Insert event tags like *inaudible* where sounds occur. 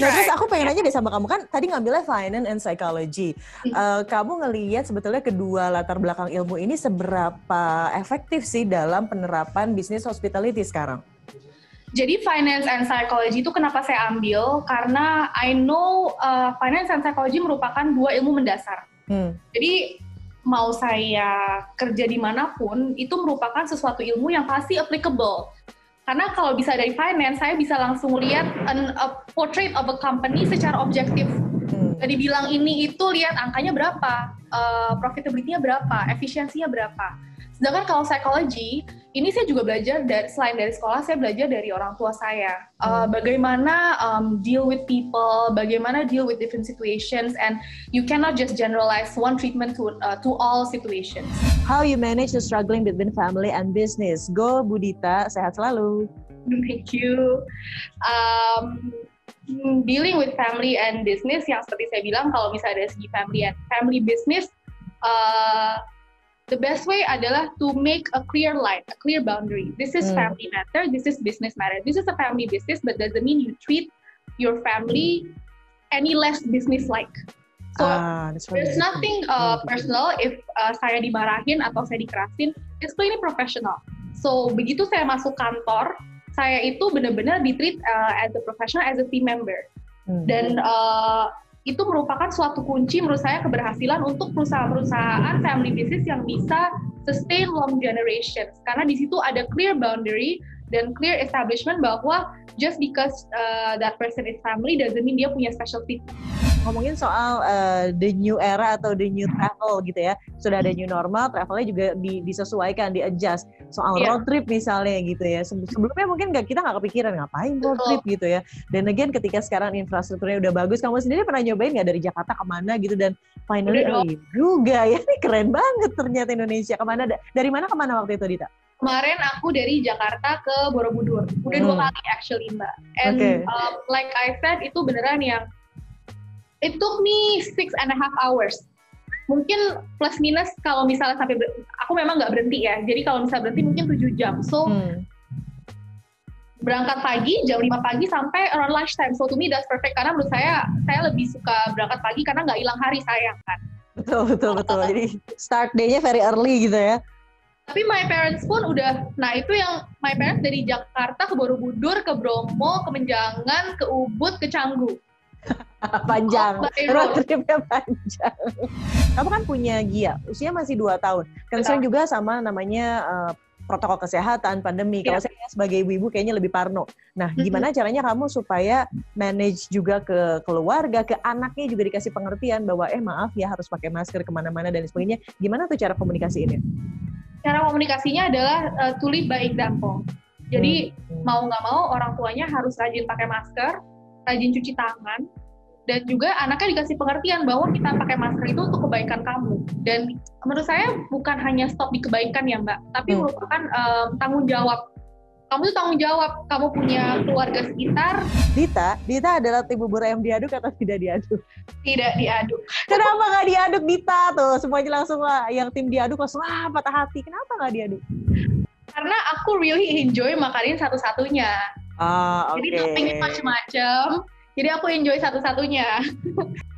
Nah, terus aku pengen nanya deh sama kamu kan tadi ngambilnya finance and psychology. Uh, kamu ngelihat sebetulnya kedua latar belakang ilmu ini seberapa efektif sih dalam penerapan bisnis hospitality sekarang? Jadi finance and psychology itu kenapa saya ambil? Karena I know uh, finance and psychology merupakan dua ilmu mendasar. Hmm. Jadi mau saya kerja di mana pun itu merupakan sesuatu ilmu yang pasti applicable karena kalau bisa dari finance, saya bisa langsung lihat an, a portrait of a company secara objektif. Hmm. Jadi bilang ini itu lihat angkanya berapa, uh, profitability-nya berapa, efisiensinya berapa. Sedangkan kalau psychology, ini saya juga belajar dari selain dari sekolah, saya belajar dari orang tua saya. Uh, bagaimana um, deal with people, bagaimana deal with different situations, and you cannot just generalize one treatment to uh, to all situations. How you manage the struggling between family and business? Go Budita, sehat selalu. Thank you. Um, dealing with family and business yang seperti saya bilang kalau misalnya dari segi family and family business uh, the best way adalah to make a clear line, a clear boundary. This is hmm. family matter, this is business matter. This is a family business, but doesn't mean you treat your family any less business-like. So ah, there's nothing uh, personal if uh, saya dimarahin atau saya dikerasin. It's clearly professional. So begitu saya masuk kantor, saya itu benar-benar ditreat uh, as a professional, as a team member. Hmm. Dan uh, itu merupakan suatu kunci menurut saya keberhasilan untuk perusahaan-perusahaan family business yang bisa sustain long generations. Karena di situ ada clear boundary dan clear establishment bahwa just because uh, that person is family doesn't mean dia punya specialty. Ngomongin soal uh, the new era atau the new travel gitu ya. Sudah ada new normal, travelnya juga di, disesuaikan, di adjust. Soal yeah. road trip misalnya gitu ya. Sebelumnya mungkin nggak kita nggak kepikiran ngapain road trip gitu ya. Dan again ketika sekarang infrastrukturnya udah bagus, kamu sendiri pernah nyobain nggak dari Jakarta ke mana gitu dan finally oh, juga ya ini keren banget ternyata Indonesia ke mana dari mana ke mana waktu itu Dita? kemarin aku dari Jakarta ke Borobudur udah hmm. dua kali actually mbak and okay. um, like I said itu beneran yang it took me six and a half hours mungkin plus minus kalau misalnya sampai aku memang nggak berhenti ya. Jadi kalau misalnya berhenti mungkin tujuh jam. So hmm. berangkat pagi jam 5 pagi sampai around lunch time so to me that's perfect. Karena menurut saya saya lebih suka berangkat pagi karena nggak hilang hari sayang kan? Betul betul betul. Jadi start day-nya very early gitu ya. Tapi my parents pun udah nah itu yang my parents dari Jakarta ke Borobudur ke Bromo ke Menjangan ke Ubud ke Canggu. *laughs* Panjang, road tripnya panjang. Kamu kan punya Gia, usia masih dua tahun. Concern juga sama namanya uh, protokol kesehatan, pandemi. Ya. Kalau saya sebagai ibu-ibu kayaknya lebih parno. Nah, gimana caranya kamu supaya manage juga ke keluarga, ke anaknya juga dikasih pengertian bahwa eh maaf ya harus pakai masker ke mana-mana dan sebagainya. Gimana tuh cara komunikasi ini? Cara komunikasinya adalah uh, to lead by example. Jadi hmm. mau nggak mau orang tuanya harus rajin pakai masker, rajin cuci tangan, dan juga anaknya dikasih pengertian bahwa kita pakai masker itu untuk kebaikan kamu. Dan menurut saya bukan hanya stop di kebaikan ya Mbak, tapi hmm. merupakan um, tanggung jawab. Kamu tuh tanggung jawab, kamu punya keluarga sekitar. Dita, Dita adalah tim bubur ayam diaduk atau tidak diaduk? Tidak diaduk. Kenapa nggak diaduk Dita tuh? Semuanya langsung lah, yang tim diaduk langsung ah patah hati. Kenapa nggak diaduk? Karena aku really enjoy makanin satu-satunya. Ah, oke. Okay. Jadi toppingnya macam-macam. Jadi aku enjoy satu-satunya. *laughs*